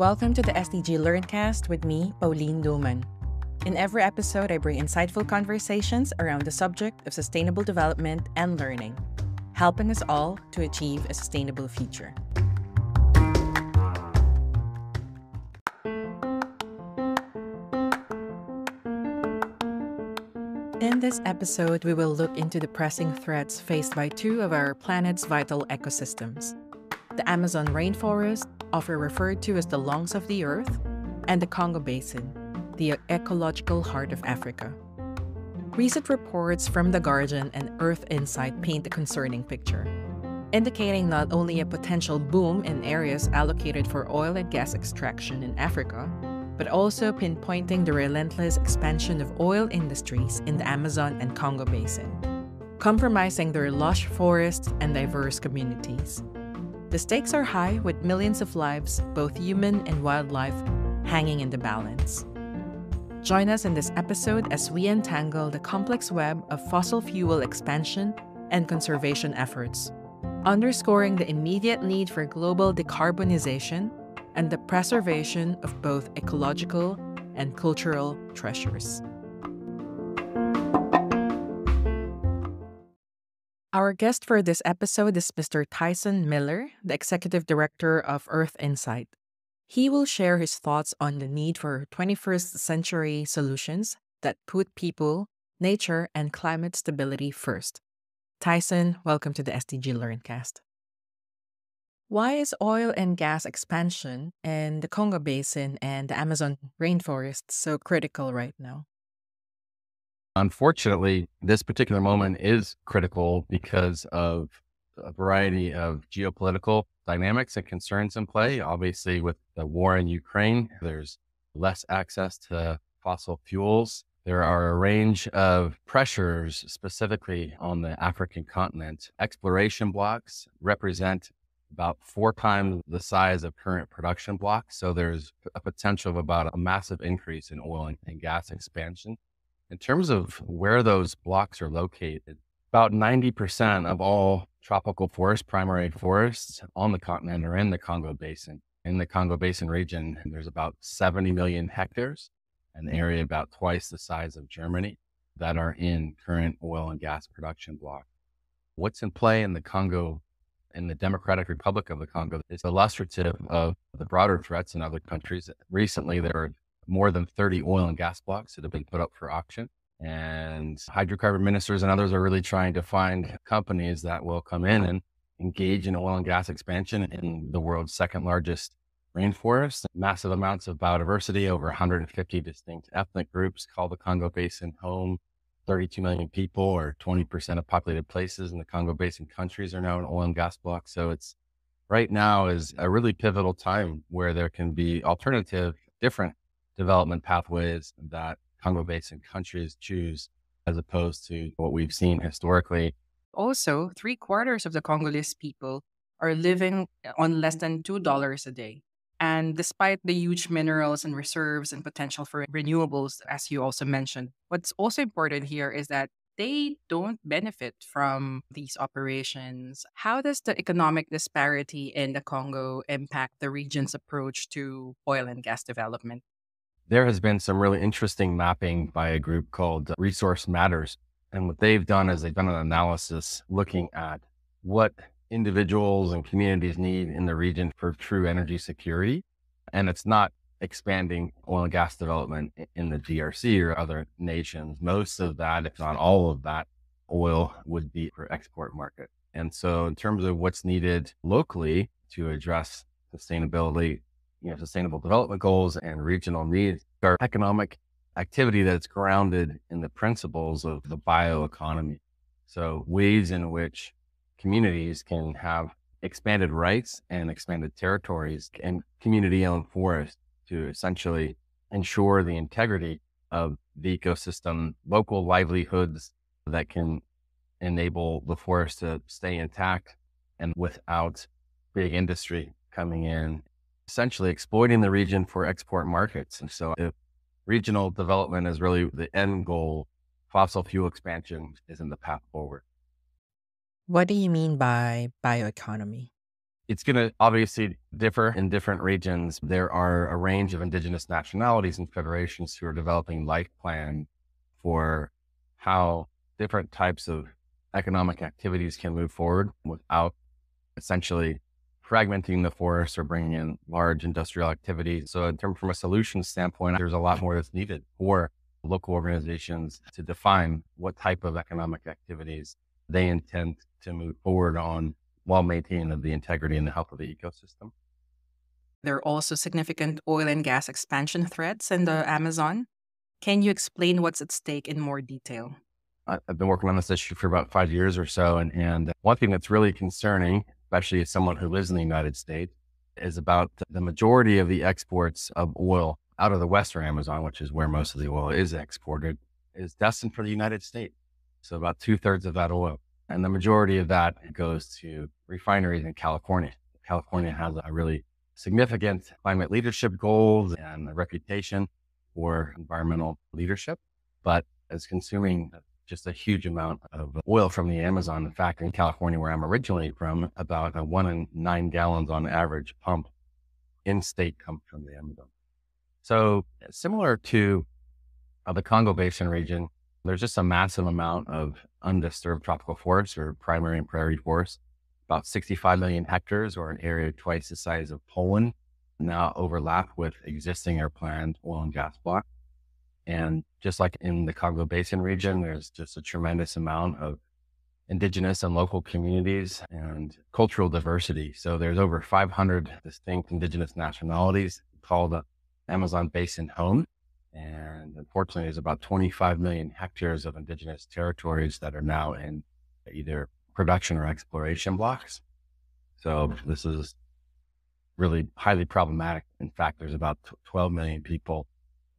Welcome to the SDG Learncast with me, Paulyn Duman. In every episode, I bring insightful conversations around the subject of sustainable development and learning, helping us all to achieve a sustainable future. In this episode, we will look into the pressing threats faced by two of our planet's vital ecosystems the Amazon rainforest, often referred to as the lungs of the earth, and the Congo Basin, the ecological heart of Africa. Recent reports from The Guardian and Earth Insight paint a concerning picture, indicating not only a potential boom in areas allocated for oil and gas extraction in Africa, but also pinpointing the relentless expansion of oil industries in the Amazon and Congo Basin, compromising their lush forests and diverse communities. The stakes are high, with millions of lives, both human and wildlife, hanging in the balance. Join us in this episode as we untangle the complex web of fossil fuel expansion and conservation efforts, underscoring the immediate need for global decarbonization and the preservation of both ecological and cultural treasures. Our guest for this episode is Mr. Tyson Miller, the Executive Director of Earth Insight. He will share his thoughts on the need for 21st century solutions that put people, nature, and climate stability first. Tyson, welcome to the SDG Learncast. Why is oil and gas expansion in the Congo Basin and the Amazon rainforest so critical right now? Unfortunately, this particular moment is critical because of a variety of geopolitical dynamics and concerns in play. Obviously, with the war in Ukraine, there's less access to fossil fuels. There are a range of pressures specifically on the African continent. Exploration blocks represent about four times the size of current production blocks. So there's a potential of about a massive increase in oil and gas expansion. In terms of where those blocks are located, about 90% of all tropical forest, primary forests on the continent are in the Congo Basin. In the Congo Basin region, there's about 70 million hectares, an area about twice the size of Germany, that are in current oil and gas production block. What's in play in the Congo, in the Democratic Republic of the Congo, is illustrative of the broader threats in other countries. Recently, there are more than 30 oil and gas blocks that have been put up for auction. And hydrocarbon ministers and others are really trying to find companies that will come in and engage in oil and gas expansion in the world's second largest rainforest. Massive amounts of biodiversity, over 150 distinct ethnic groups call the Congo Basin home. 32 million people, or 20% of populated places in the Congo Basin countries, are now in oil and gas blocks. So it's right now is a really pivotal time where there can be alternative, different development pathways that Congo Basin countries choose as opposed to what we've seen historically. Also, three quarters of the Congolese people are living on less than $2 a day. And despite the huge minerals and reserves and potential for renewables, as you also mentioned, what's also important here is that they don't benefit from these operations. How does the economic disparity in the Congo impact the region's approach to oil and gas development? There has been some really interesting mapping by a group called Resource Matters. And what they've done is they've done an analysis looking at what individuals and communities need in the region for true energy security. And it's not expanding oil and gas development in the DRC or other nations. Most of that, if not all of that, oil would be for export market. And so in terms of what's needed locally to address sustainability you know, sustainable development goals and regional needs are economic activity that's grounded in the principles of the bioeconomy. So ways in which communities can have expanded rights and expanded territories and community owned forests to essentially ensure the integrity of the ecosystem, local livelihoods that can enable the forest to stay intact and without big industry coming in essentially exploiting the region for export markets. And so if regional development is really the end goal, fossil fuel expansion isn't the path forward. What do you mean by bioeconomy? It's going to obviously differ in different regions. There are a range of indigenous nationalities and federations who are developing life plans for how different types of economic activities can move forward without essentially fragmenting the forest or bringing in large industrial activity. So, in terms from a solution standpoint, there's a lot more that's needed for local organizations to define what type of economic activities they intend to move forward on while maintaining the integrity and the health of the ecosystem. There are also significant oil and gas expansion threats in the Amazon. Can you explain what's at stake in more detail? I've been working on this issue for about five years or so. And, and one thing that's really concerning, especially as someone who lives in the United States, is about the majority of the exports of oil out of the Western Amazon, which is where most of the oil is exported, is destined for the United States. So about two thirds of that oil. And the majority of that goes to refineries in California. California has a really significant climate leadership goals and a reputation for environmental leadership, but is consuming just a huge amount of oil from the Amazon. In fact, in California, where I'm originally from, about a one in nine gallons on average pump in state comes from the Amazon. So similar to uh, the Congo Basin region, there's just a massive amount of undisturbed tropical forests or primary and prairie forests. About 65 million hectares or an area twice the size of Poland now overlap with existing or planned oil and gas blocks. And just like in the Congo Basin region, there's just a tremendous amount of indigenous and local communities and cultural diversity. So there's over 500 distinct indigenous nationalities called the Amazon Basin home. And unfortunately, there's about 25 million hectares of indigenous territories that are now in either production or exploration blocks. So this is really highly problematic. In fact, there's about 12 million people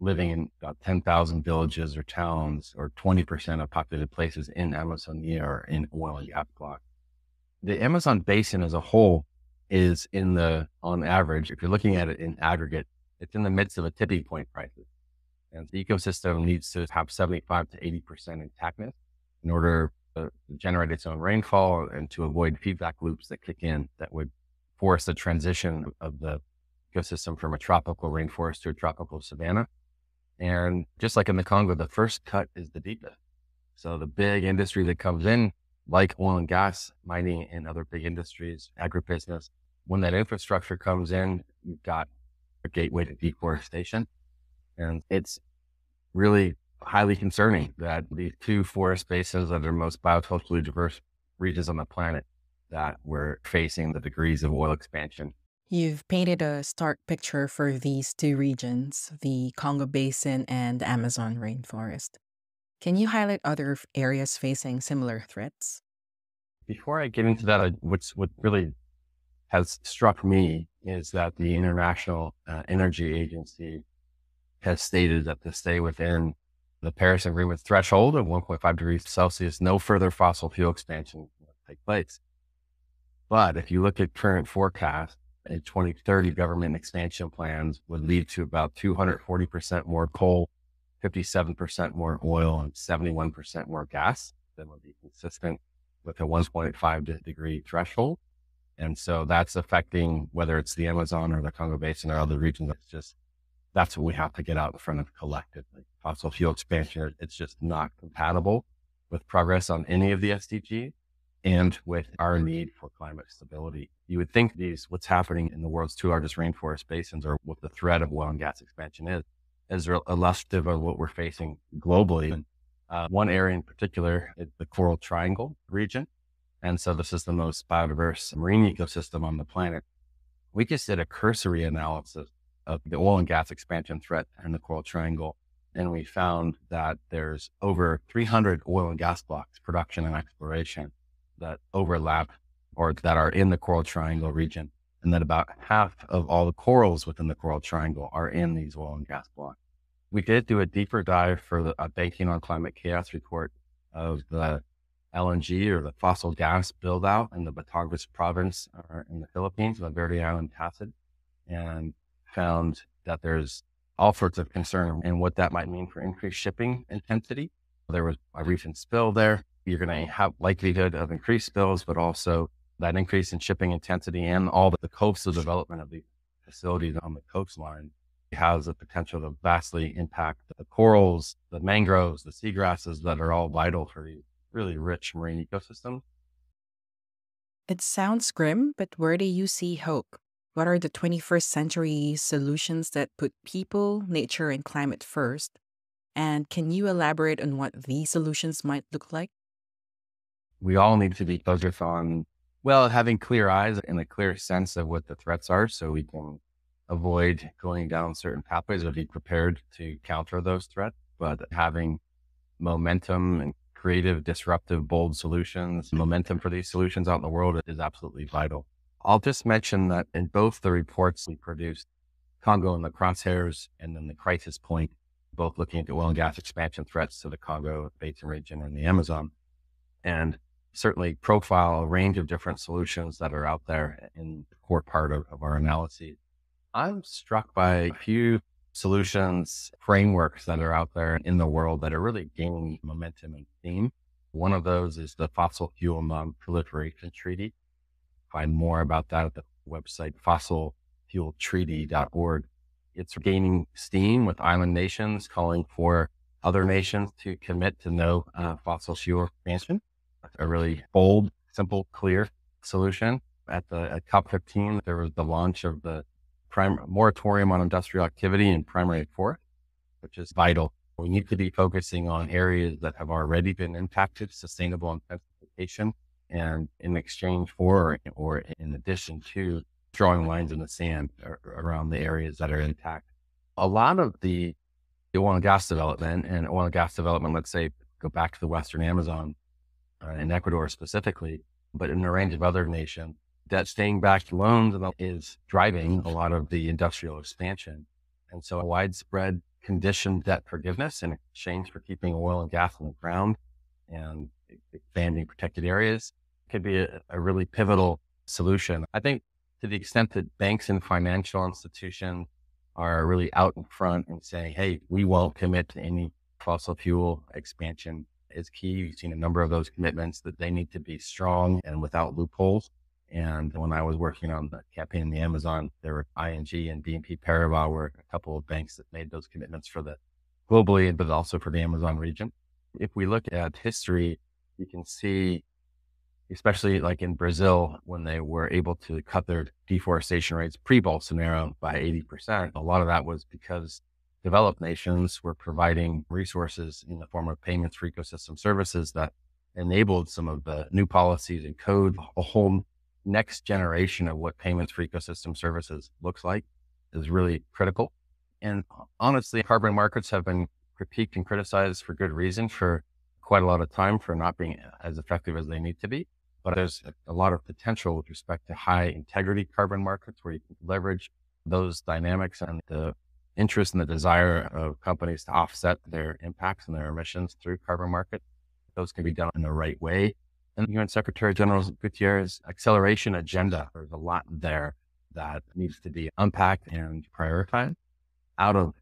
living in about 10,000 villages or towns or 20% of populated places in Amazonia or in oil and gas block. The Amazon basin as a whole is in the, on average, if you're looking at it in aggregate, it's in the midst of a tipping point crisis. And the ecosystem needs to have 75 to 80% intactness in order to generate its own rainfall and to avoid feedback loops that kick in that would force the transition of the ecosystem from a tropical rainforest to a tropical savanna. And just like in the Congo, the first cut is the deepest. So the big industry that comes in, like oil and gas, mining, and other big industries, agribusiness, when that infrastructure comes in, you've got a gateway to deforestation. And it's really highly concerning that these two forest basins that are most bioculturally diverse regions on the planet that we're facing the degrees of oil expansion You've painted a stark picture for these two regions, the Congo Basin and Amazon rainforest. Can you highlight other areas facing similar threats? Before I get into that, what's what really has struck me is that the International uh, Energy Agency has stated that to stay within the Paris Agreement threshold of 1.5 degrees Celsius, no further fossil fuel expansion will take place. But if you look at current forecasts, a 2030 government expansion plans would lead to about 240% more coal, 57% more oil, and 71% more gas than would be consistent with a 1.5 degree threshold. And so that's affecting whether it's the Amazon or the Congo Basin or other regions. It's just, that's what we have to get out in front of collectively. Fossil fuel expansion, it's just not compatible with progress on any of the SDGs and with our need for climate stability. You would think these, what's happening in the world's two largest rainforest basins or what the threat of oil and gas expansion is, is illustrative of what we're facing globally. And, uh, one area in particular is the Coral Triangle region. And so this is the most biodiverse marine ecosystem on the planet. We just did a cursory analysis of the oil and gas expansion threat in the Coral Triangle. And we found that there's over 300 oil and gas blocks, production and exploration that overlap or that are in the coral triangle region. And that about half of all the corals within the coral triangle are in these oil and gas blocks. We did do a deeper dive for the uh, Banking on Climate Chaos report of the LNG or the fossil gas build out in the Batangas province or in the Philippines, the Verde Island Passage, and found that there's all sorts of concern and what that might mean for increased shipping intensity. There was a recent spill there you're going to have likelihood of increased spills, but also that increase in shipping intensity and all the coastal development of the facilities on the coastline has the potential to vastly impact the corals, the mangroves, the seagrasses that are all vital for these really rich marine ecosystem. It sounds grim, but where do you see hope? What are the 21st century solutions that put people, nature, and climate first? And can you elaborate on what these solutions might look like? We all need to be focused on, well, having clear eyes and a clear sense of what the threats are so we can avoid going down certain pathways or be prepared to counter those threats. But having momentum and creative, disruptive, bold solutions, momentum for these solutions out in the world is absolutely vital. I'll just mention that in both the reports we produced, Congo and the crosshairs, and then the crisis point, both looking at the oil and gas expansion threats to the Congo Basin region and the Amazon, and certainly profile a range of different solutions that are out there in the core part of, of our analysis. I'm struck by a few solutions, frameworks that are out there in the world that are really gaining momentum and steam. One of those is the Fossil Fuel Non-Proliferation Treaty. Find more about that at the website fossilfueltreaty.org. It's gaining steam with island nations calling for other nations to commit to no uh, fossil fuel expansion. A really bold, simple, clear solution. At the at COP15, there was the launch of the prim- moratorium on industrial activity in primary forest, which is vital. We need to be focusing on areas that have already been impacted, sustainable intensification, and in exchange for or in addition to drawing lines in the sand around the areas that are intact. A lot of the, the oil and gas development and oil and gas development, let's say, go back to the Western Amazon uh, in Ecuador specifically, but in a range of other nations, that staying back loans is driving a lot of the industrial expansion. And so a widespread conditioned debt forgiveness in exchange for keeping oil and gas on the ground and expanding protected areas could be a, a really pivotal solution. I think to the extent that banks and financial institutions are really out in front and saying, hey, we won't commit to any fossil fuel expansion is key. You've seen a number of those commitments that they need to be strong and without loopholes. And when I was working on the campaign in the Amazon, there were ING and BNP Paribas were a couple of banks that made those commitments for the globally, but also for the Amazon region. If we look at history, you can see, especially like in Brazil, when they were able to cut their deforestation rates pre-Bolsonaro by 80%, a lot of that was because developed nations were providing resources in the form of payments for ecosystem services that enabled some of the new policies and code, a whole next generation of what payments for ecosystem services looks like is really critical. And uh, honestly, carbon markets have been critiqued and criticized for good reason for quite a lot of time for not being as effective as they need to be. But there's a lot of potential with respect to high integrity carbon markets where you can leverage those dynamics and the interest and the desire of companies to offset their impacts and their emissions through carbon markets. Those can be done in the right way and UN Secretary General Guterres acceleration agenda. There's a lot there that needs to be unpacked and prioritized out of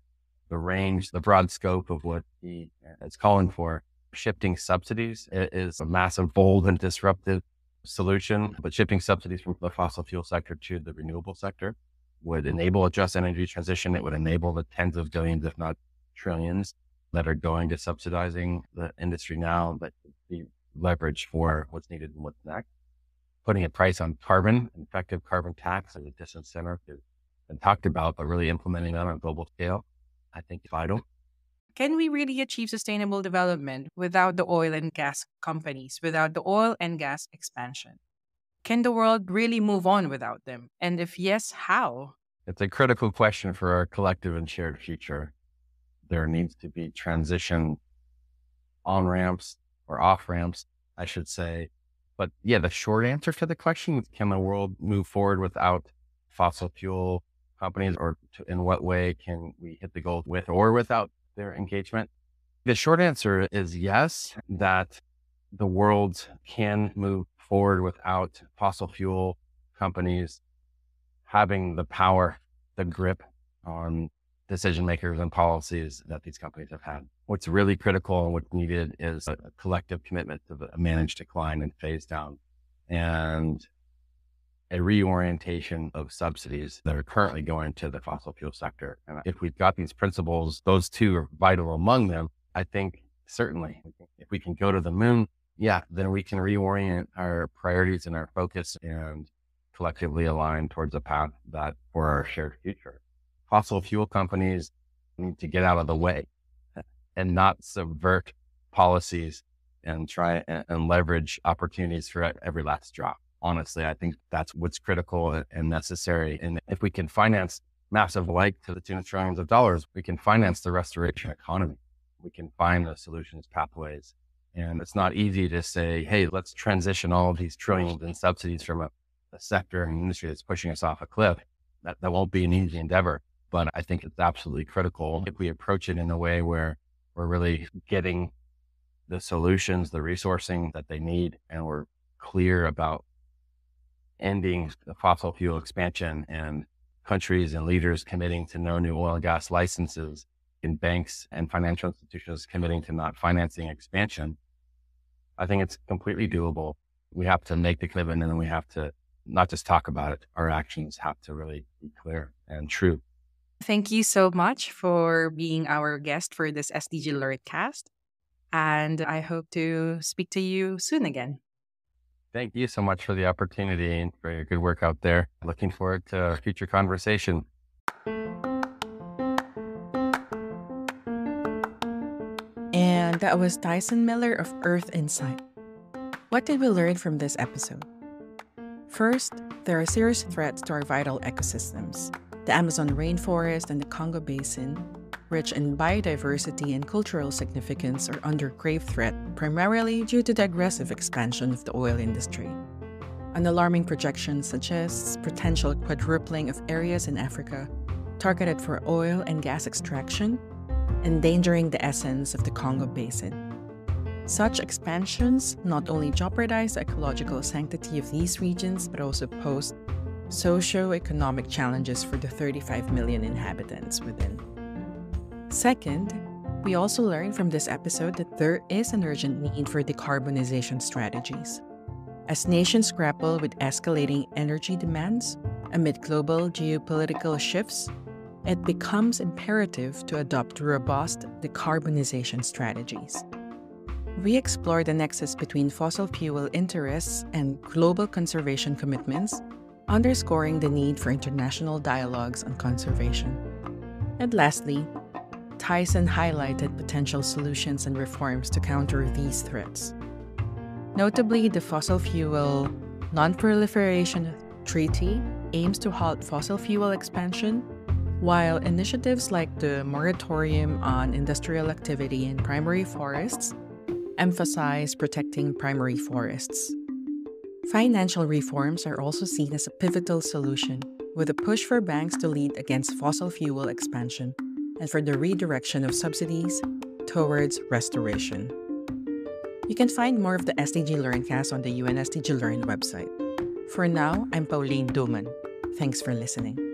the range, the broad scope of what he is calling for. Shifting subsidies is a massive, bold, and disruptive solution, but shifting subsidies from the fossil fuel sector to the renewable sector would mm-hmm. enable a just energy transition. It would enable the tens of billions, if not trillions, that are going to subsidizing the industry now that be leverage for what's needed and what's next. Putting a price on carbon, effective carbon tax as a disincentive has been talked about, but really implementing that on a global scale, I think is vital. Can we really achieve sustainable development without the oil and gas companies, without the oil and gas expansion? Can the world really move on without them? And if yes, how? It's a critical question for our collective and shared future. There needs to be transition on ramps or off ramps, I should say. But yeah, the short answer to the question is can the world move forward without fossil fuel companies, or to, in what way can we hit the goal with or without their engagement? The short answer is yes, that the world can move forward without fossil fuel companies having the power, the grip on decision makers and policies that these companies have had. What's really critical and what's needed is a collective commitment to the managed decline and phase down. And a reorientation of subsidies that are currently going to the fossil fuel sector. And if we've got these principles, those two are vital among them. I think certainly if we can go to the moon, yeah, then we can reorient our priorities and our focus and collectively align towards a path that for our shared future. Fossil fuel companies need to get out of the way and not subvert policies and try and, and leverage opportunities for every last drop honestly. I think that's what's critical and necessary. And if we can finance massive like to the tune of trillions of dollars, we can finance the restoration economy. We can find the solutions pathways. And it's not easy to say, hey, let's transition all of these trillions in subsidies from a, a sector and industry that's pushing us off a cliff. That, that won't be an easy endeavor. But I think it's absolutely critical if we approach it in a way where we're really getting the solutions, the resourcing that they need, and we're clear about ending the fossil fuel expansion and countries and leaders committing to no new oil and gas licenses and banks and financial institutions committing to not financing expansion, I think it's completely doable. We have to make the commitment and then we have to not just talk about it. Our actions have to really be clear and true. Thank you so much for being our guest for this SDG Learn cast. And I hope to speak to you soon again. Thank you so much for the opportunity and for your good work out there. Looking forward to future conversation. That was Tyson Miller of Earth Insight. What did we learn from this episode? First, there are serious threats to our vital ecosystems. The Amazon rainforest and the Congo Basin rich in biodiversity and cultural significance, are under grave threat primarily due to the aggressive expansion of the oil industry. An alarming projection suggests potential quadrupling of areas in Africa targeted for oil and gas extraction, endangering the essence of the Congo Basin. Such expansions not only jeopardize the ecological sanctity of these regions, but also pose socio-economic challenges for the 35 million inhabitants within. Second, we also learned from this episode that there is an urgent need for decarbonization strategies. As nations grapple with escalating energy demands amid global geopolitical shifts, it becomes imperative to adopt robust decarbonization strategies. We explore the nexus between fossil fuel interests and global conservation commitments, underscoring the need for international dialogues on conservation. And lastly, Tyson highlighted potential solutions and reforms to counter these threats. Notably, the Fossil Fuel Non Proliferation Treaty aims to halt fossil fuel expansion, while initiatives like the Moratorium on Industrial Activity in Primary Forests emphasize protecting primary forests. Financial reforms are also seen as a pivotal solution, with a push for banks to lead against fossil fuel expansion and for the redirection of subsidies towards restoration. You can find more of the SDG LearnCast on the UN SDG Learn website. For now, I'm Paulyn Duman. Thanks for listening.